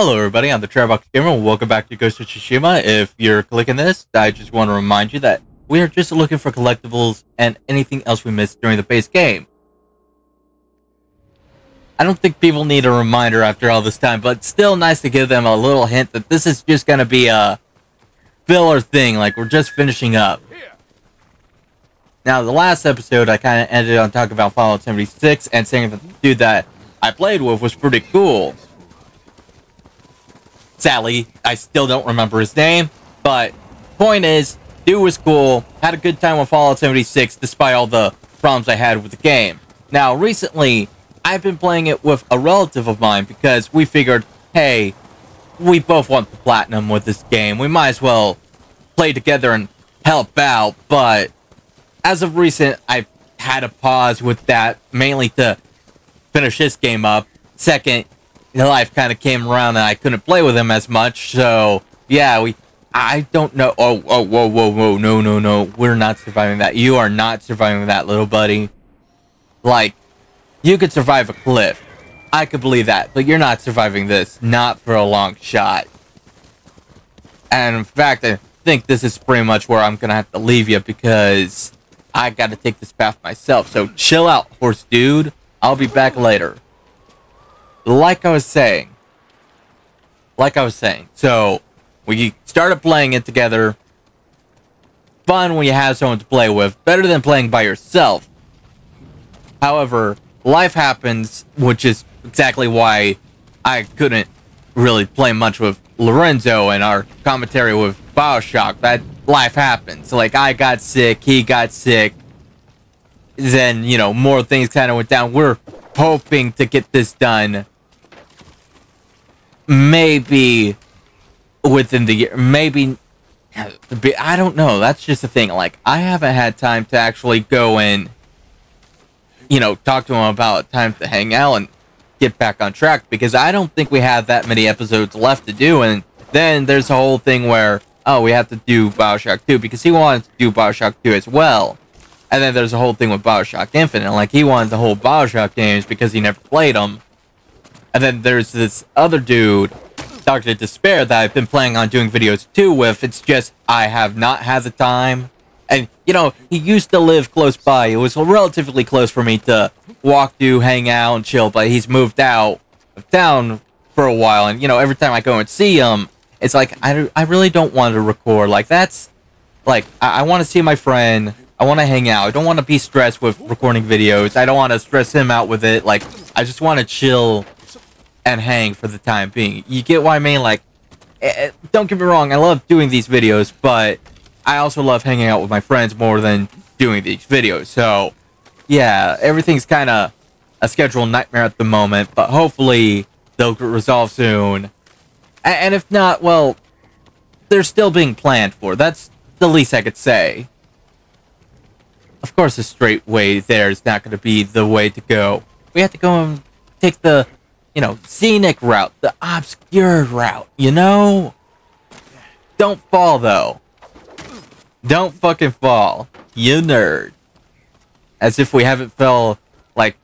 Hello everybody, I'm the Chatterbox Gamer, welcome back to Ghost of Tsushima. If you're clicking this, I just want to remind you that we are just looking for collectibles and anything else we missed during the base game. I don't think people need a reminder after all this time, but still nice to give them a little hint that this is just going to be a filler thing, like we're just finishing up. Now, the last episode, I kind of ended on talking about Fallout 76 and saying that the dude that I played with was pretty cool. Sally, I still don't remember his name, but point is, dude was cool, had a good time with Fallout 76 despite all the problems I had with the game. Now, recently, I've been playing it with a relative of mine because we figured, hey, we both want the platinum with this game. We might as well play together and help out, but as of recent, I've had a pause with that, mainly to finish this game up. Second, life kind of came around and I couldn't play with him as much. So yeah, we. I don't know. Oh, oh, whoa, whoa, whoa! No, no, no! We're not surviving that. You are not surviving that, little buddy. Like, you could survive a cliff. I could believe that, but you're not surviving this. Not for a long shot. And in fact, I think this is pretty much where I'm gonna have to leave you because I gotta take this path myself. So chill out, horse dude. I'll be back later like I was saying, like I was saying, so we started playing it together. Fun when you have someone to play with, better than playing by yourself. However, life happens, which is exactly why I couldn't really play much with Lorenzo and our commentary with Bioshock. That life happens. Like, I got sick, he got sick. Then, you know, more things kind of went down. We're hoping to get this done maybe within the year, maybe. I don't know. That's just the thing. Like, I haven't had time to actually go and, you know, talk to him about time to hang out and get back on track because I don't think we have that many episodes left to do. And then there's a whole thing where, oh, we have to do Bioshock 2 because he wanted to do Bioshock 2 as well. And then there's a whole thing with Bioshock Infinite. Like, he wanted the whole Bioshock games because he never played them. And then there's this other dude, Dr. Despair, that I've been planning on doing videos too with. It's just I have not had the time. And, you know, he used to live close by. It was relatively close for me to walk to, hang out, and chill, but he's moved out of town for a while. And, you know, every time I go and see him, it's like, I, I really don't want to record. Like, that's, like, I, I want to see my friend. I want to hang out. I don't want to be stressed with recording videos. I don't want to stress him out with it. Like, I just want to chill and hang for the time being. You get what I mean? Like, eh, eh, don't get me wrong, I love doing these videos, but I also love hanging out with my friends more than doing these videos. So, yeah, everything's kind of a schedule nightmare at the moment, but hopefully they'll resolve soon. And if not, well, they're still being planned for. That's the least I could say. Of course, a straight way there is not going to be the way to go. We have to go and take the you know, scenic route, the obscure route, you know? Don't fall, though. Don't fucking fall, you nerd. As if we haven't fell, like,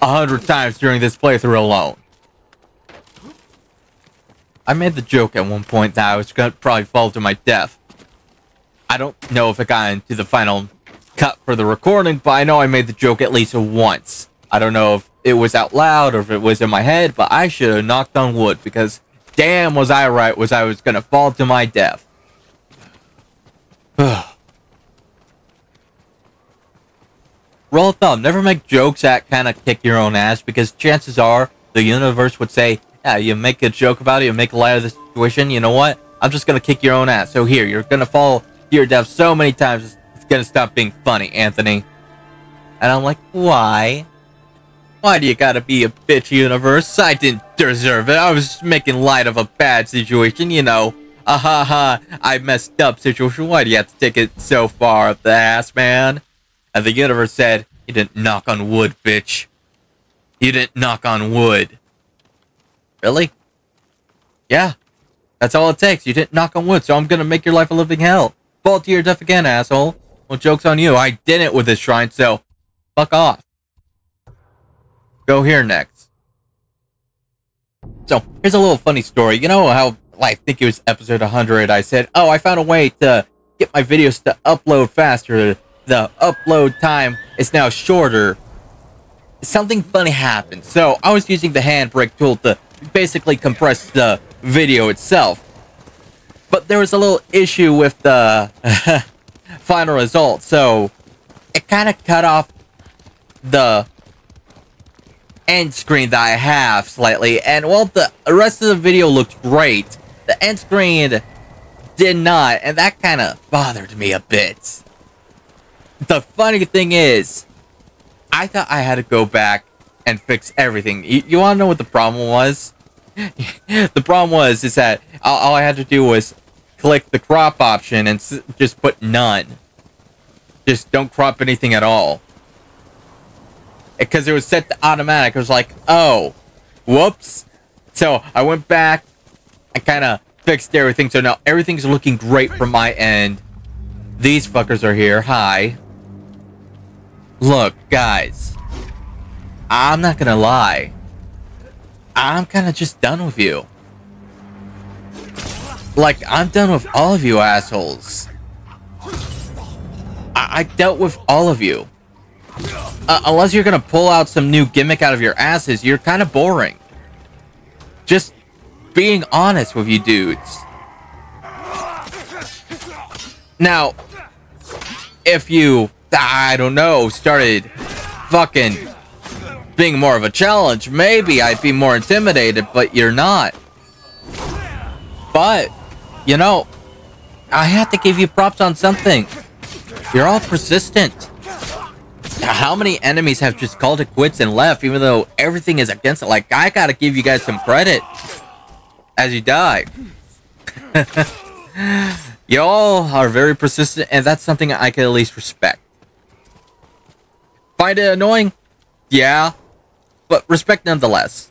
a hundred times during this playthrough alone. I made the joke at one point that I was gonna probably fall to my death. I don't know if it got into the final cut for the recording, but I know I made the joke at least once. I don't know if it was out loud or if it was in my head, but I should have knocked on wood because damn was I right was I was gonna fall to my death. Roll thumb, never make jokes that kind of kick your own ass because chances are the universe would say, yeah, you make a joke about it, you make a light of the situation, you know what? I'm just gonna kick your own ass. So here, you're gonna fall to your death so many times, it's gonna stop being funny, Anthony. And I'm like, why? Why do you gotta be a bitch, universe? I didn't deserve it. I was making light of a bad situation, you know. Ah ha ha, I messed up situation. Why do you have to take it so far up the ass, man? And the universe said, You didn't knock on wood, bitch. You didn't knock on wood. Really? Yeah. That's all it takes. You didn't knock on wood, so I'm gonna make your life a living hell. Fall to your death again, asshole. Well, joke's on you. I didn't with this shrine, so fuck off. Go here next. So here's a little funny story. You know how I think it was episode 100. I said, "Oh, I found a way to get my videos to upload faster. The upload time is now shorter." Something funny happened. So I was using the handbrake tool to basically compress the video itself. But there was a little issue with the final result. So it kind of cut off the end screen that I have slightly. And while the rest of the video looked great, the end screen did not. And that kind of bothered me a bit. The funny thing is, I thought I had to go back and fix everything. You, you want to know what the problem was? the problem was is that all, all, I had to do was click the crop option and just put none. Just don't crop anything at all because it was set to automatic. I was like, oh, whoops. So I went back. I kind of fixed everything. So now everything's looking great from my end. These fuckers are here. Hi. Look, guys. I'm not gonna lie. I'm kind of just done with you. Like, I'm done with all of you assholes. I, I dealt with all of you. Uh, unless you're gonna pull out some new gimmick out of your asses, you're kind of boring. Just being honest with you dudes. Now, if you, I don't know, started fucking being more of a challenge, maybe I'd be more intimidated, but you're not. But, you know, I have to give you props on something. You're all persistent. How many enemies have just called it quits and left, even though everything is against it? Like, I gotta give you guys some credit as you die. Y'all are very persistent, and that's something I can at least respect. Find it annoying? Yeah. But respect nonetheless.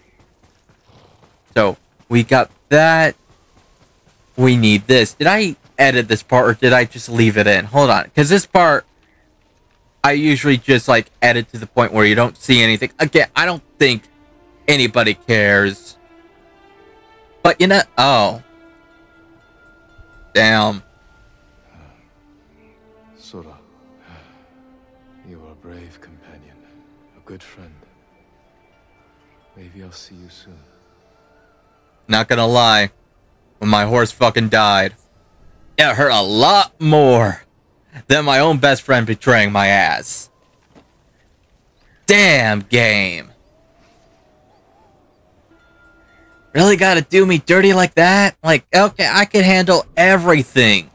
So, we got that. We need this. Did I edit this part, or did I just leave it in? Hold on, because this part I usually just like edit to the point where you don't see anything. Again, I don't think anybody cares. But you know, oh. Damn. Sora, you are a brave companion, a good friend. Maybe I'll see you soon. Not gonna lie, when my horse fucking died, it hurt a lot more than my own best friend betraying my ass. Damn game. Really gotta do me dirty like that? Like, okay, I can handle everything.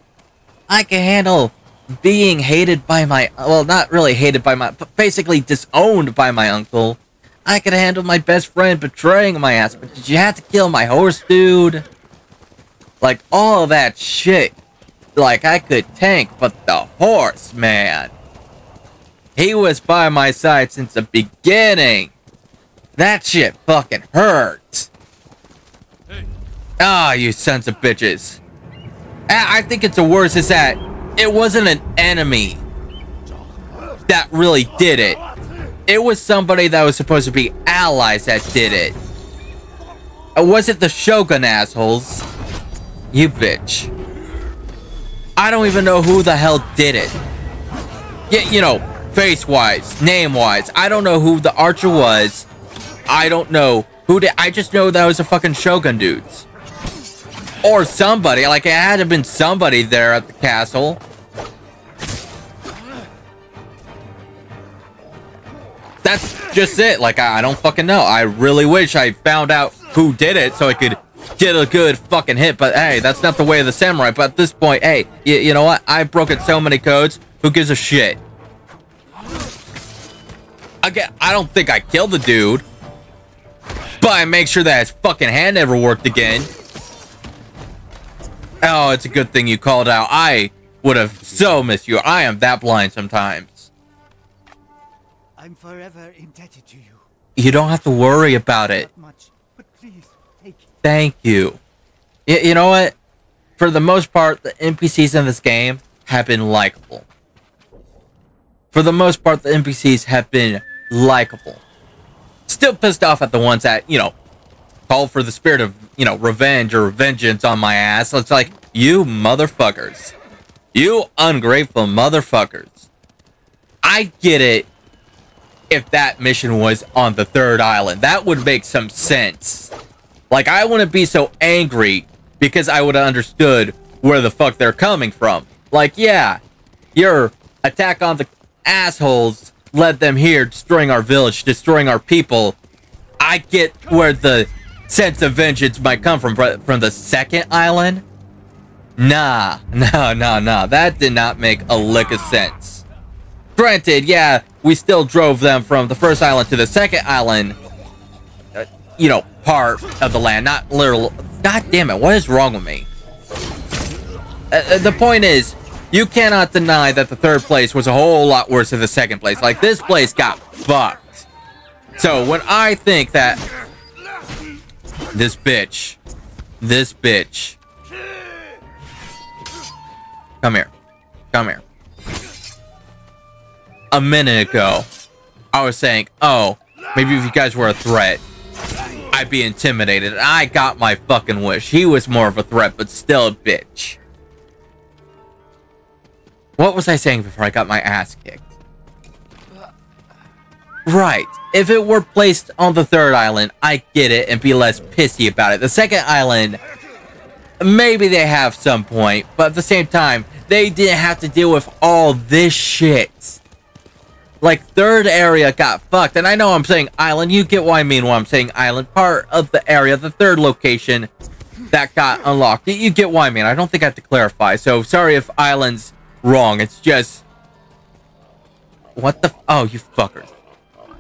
I can handle being hated by my, well, not really hated by my, but basically disowned by my uncle. I could handle my best friend betraying my ass, but did you have to kill my horse, dude? Like, all that shit like I could tank, but the horse, man. He was by my side since the beginning. That shit fucking hurts. Ah, oh, you sons of bitches. I think it's the worst is that it wasn't an enemy that really did it. It was somebody that was supposed to be allies that did it. It wasn't the Shogun assholes. You bitch. I don't even know who the hell did it. Yeah, you know, face-wise, name-wise. I don't know who the archer was. I don't know who did. I just know that was a fucking Shogun dudes. Or somebody. Like, it had to have been somebody there at the castle. That's just it. Like, I, I don't fucking know. I really wish I found out who did it so I could get a good fucking hit. But hey, that's not the way of the samurai. But at this point, hey, you, you know what? I've broken so many codes. Who gives a shit? Again, I don't think I killed the dude. But I make sure that his fucking hand never worked again. Oh, it's a good thing you called out. I would have so missed you. I am that blind sometimes. I'm forever indebted to you. You don't have to worry about it. Thank you. Y you know what? For the most part, the NPCs in this game have been likable. For the most part, the NPCs have been likable. Still pissed off at the ones that, you know, call for the spirit of, you know, revenge or vengeance on my ass. So it's like, you motherfuckers. You ungrateful motherfuckers. I get it if that mission was on the third island. That would make some sense. Like, I wouldn't be so angry because I would have understood where the fuck they're coming from. Like, yeah, your attack on the assholes led them here, destroying our village, destroying our people. I get where the sense of vengeance might come from. From the second island? Nah, no, no, no. That did not make a lick of sense. Granted, yeah, we still drove them from the first island to the second island, uh, you know, part of the land, not literal. God damn it, what is wrong with me? Uh, uh, the point is, you cannot deny that the third place was a whole lot worse than the second place. Like, this place got fucked. So, when I think that this bitch, this bitch, come here, come here. A minute ago, I was saying, oh, maybe if you guys were a threat, I'd be intimidated. I got my fucking wish. He was more of a threat, but still a bitch. What was I saying before I got my ass kicked? Right. If it were placed on the third island, I get it and be less pissy about it. The second island, maybe they have some point, but at the same time, they didn't have to deal with all this shit. Like, third area got fucked. And I know I'm saying island. You get what I mean when I'm saying island. Part of the area, the third location that got unlocked. You get what I mean. I don't think I have to clarify. So, sorry if island's wrong. It's just... What the... Oh, you fuckers.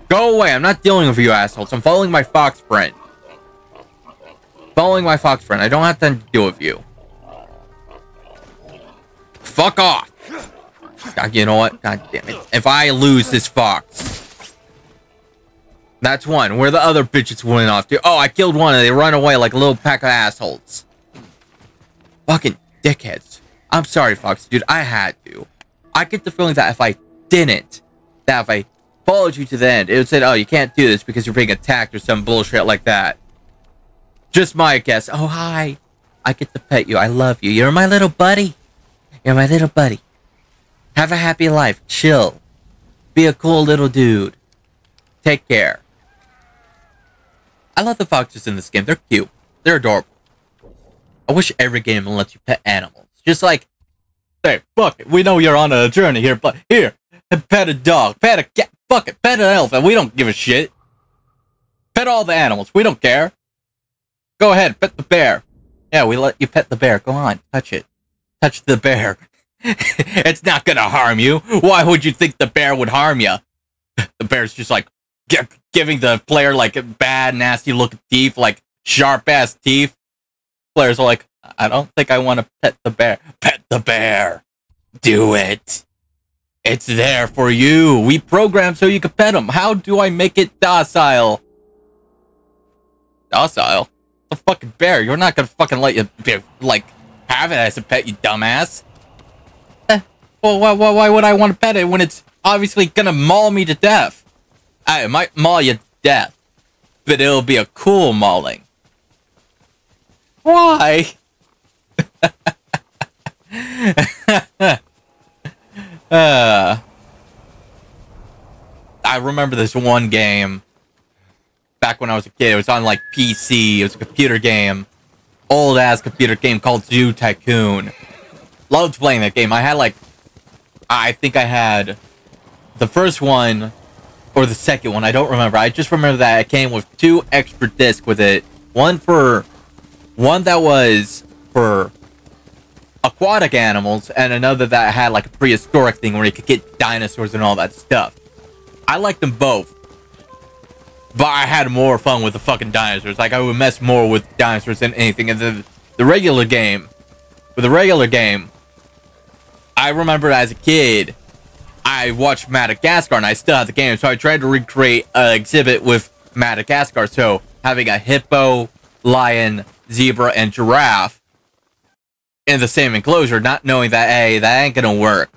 Go away. I'm not dealing with you assholes. I'm following my fox friend. Following my fox friend. I don't have to deal with you. Fuck off. God, you know what? God damn it. If I lose this fox. That's one. Where the other bitches went off to. Oh, I killed one and they run away like a little pack of assholes. Fucking dickheads. I'm sorry, Fox, dude. I had to. I get the feeling that if I didn't, that if I followed you to the end, it would say, oh, you can't do this because you're being attacked or some bullshit like that. Just my guess. Oh, hi. I get to pet you. I love you. You're my little buddy. You're my little buddy. Have a happy life. Chill. Be a cool little dude. Take care. I love the foxes in this game. They're cute. They're adorable. I wish every game lets you pet animals. Just like, hey, fuck it. We know you're on a journey here, but here, pet a dog, pet a cat, fuck it, pet an elephant. We don't give a shit. Pet all the animals. We don't care. Go ahead, pet the bear. Yeah, we let you pet the bear. Go on, touch it. Touch the bear. it's not gonna harm you. Why would you think the bear would harm you? The bear's just like giving the player like bad, nasty looking teeth, like sharp ass teeth. Players are like, I don't think I want to pet the bear. Pet the bear. Do it. It's there for you. We programmed so you can pet him. How do I make it docile? Docile? The fucking bear. You're not gonna fucking let you like have it as a pet, you dumbass. Well, why, why, why would I want to pet it when it's obviously gonna maul me to death? I, it might maul you to death, but it'll be a cool mauling. Why? uh, I remember this one game back when I was a kid. It was on like PC. It was a computer game, old ass computer game called Zoo Tycoon. Loved playing that game. I had like I think I had the first one or the second one. I don't remember. I just remember that it came with two extra discs with it. One for one that was for aquatic animals, and another that had like a prehistoric thing where you could get dinosaurs and all that stuff. I liked them both. But I had more fun with the fucking dinosaurs. Like I would mess more with dinosaurs than anything. And the the regular game, with the regular game, I remember as a kid, I watched Madagascar and I still have the game, so I tried to recreate an exhibit with Madagascar. So having a hippo, lion, zebra, and giraffe in the same enclosure, not knowing that, hey, that ain't gonna work.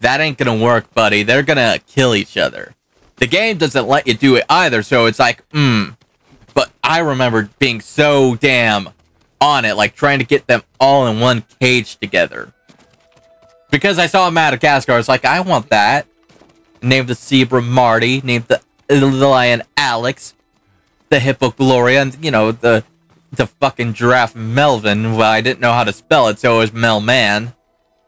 That ain't gonna work, buddy. They're gonna kill each other. The game doesn't let you do it either, so it's like, hmm. But I remember being so damn on it, like trying to get them all in one cage together. Because I saw a Madagascar, I was like, I want that. Named the zebra Marty, named the, the lion Alex, the hippo Gloria, and you know, the the fucking giraffe Melvin. Well, I didn't know how to spell it, so it was Melman.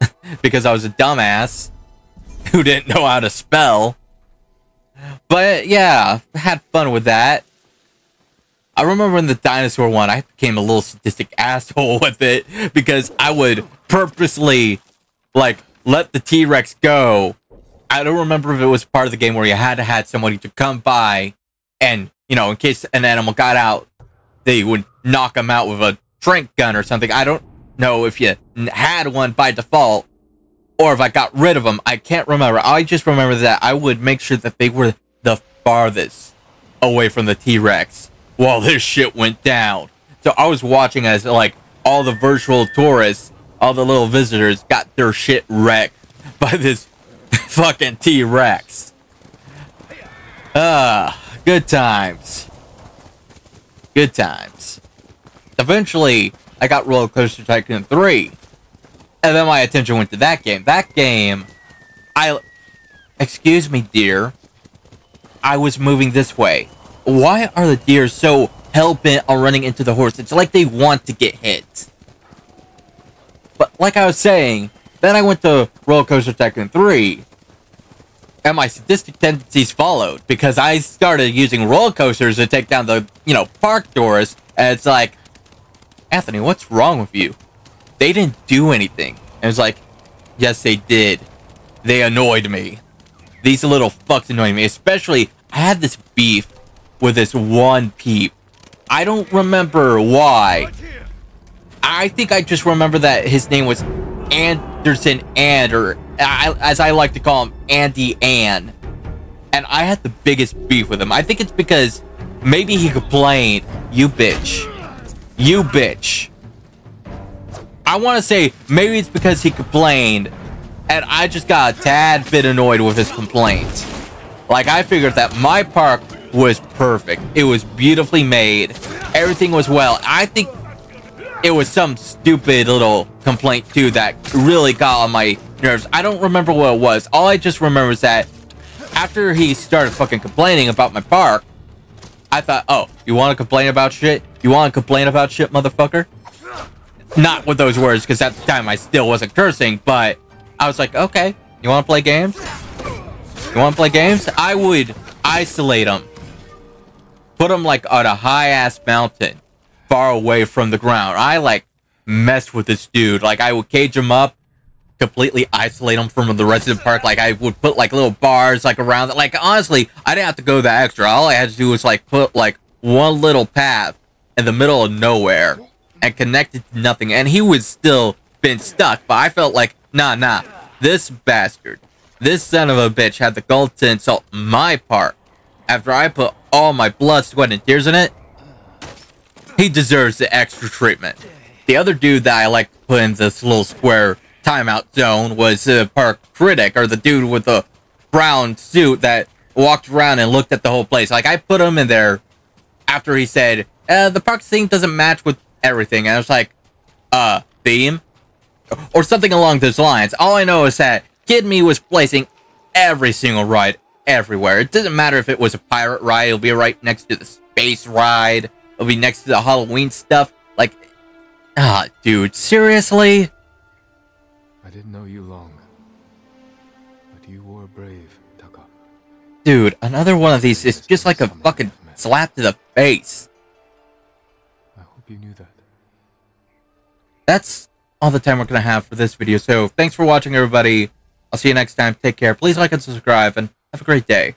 because I was a dumbass who didn't know how to spell. But yeah, had fun with that. I remember in the dinosaur one, I became a little sadistic asshole with it because I would purposely, like, let the T Rex go. I don't remember if it was part of the game where you had to have somebody to come by and, you know, in case an animal got out, they would knock him out with a trank gun or something. I don't know if you had one by default or if I got rid of them. I can't remember. I just remember that I would make sure that they were the farthest away from the T Rex while this shit went down. So I was watching as like all the virtual tourists, all the little visitors got their shit wrecked by this fucking T Rex. Ah, good times. Good times. Eventually, I got Roller Coaster Tycoon 3. And then my attention went to that game. That game, I. Excuse me, dear. I was moving this way. Why are the deer so hell bent on running into the horse? It's like they want to get hit. Like I was saying, then I went to Roller Coaster Tycoon 3, and my sadistic tendencies followed because I started using roller coasters to take down the, you know, park doors, and it's like, Anthony, what's wrong with you? They didn't do anything. And it's like, yes, they did. They annoyed me. These little fucks annoy me. Especially, I had this beef with this one peep. I don't remember why. I think I just remember that his name was Anderson and, or I, as I like to call him, Andy Ann. And I had the biggest beef with him. I think it's because maybe he complained, you bitch. You bitch. I want to say maybe it's because he complained and I just got a tad bit annoyed with his complaints. Like, I figured that my park was perfect. It was beautifully made. Everything was well. I think it was some stupid little complaint, too, that really got on my nerves. I don't remember what it was. All I just remember is that after he started fucking complaining about my park, I thought, oh, you want to complain about shit? You want to complain about shit, motherfucker? Not with those words, because at the time I still wasn't cursing, but I was like, okay, you want to play games? You want to play games? I would isolate them. Put them like on a high-ass mountain, far away from the ground. I like messed with this dude. Like I would cage him up, completely isolate him from the rest of the park. Like I would put like little bars like around it. Like honestly, I didn't have to go that extra. All I had to do was like put like one little path in the middle of nowhere and connected to nothing. And he was still been stuck. But I felt like Nah, nah. This bastard, this son of a bitch had the gall to insult my park after I put all my blood, sweat, and tears in it. He deserves the extra treatment. The other dude that I like to put in this little square timeout zone was the park critic, or the dude with the brown suit that walked around and looked at the whole place. Like, I put him in there after he said, uh, the park theme doesn't match with everything. And I was like, uh, theme? or something along those lines. All I know is that Kid Me was placing every single ride everywhere. It doesn't matter if it was a pirate ride, it'll be right next to the space ride, It'll be next to the Halloween stuff. Like, ah, dude, seriously? I didn't know you long, but you were brave, Tucker. Dude, another one of these is just like a fucking slap to the face. I hope you knew that. That's all the time we're going to have for this video. So thanks for watching, everybody. I'll see you next time. Take care. Please like and subscribe, and have a great day.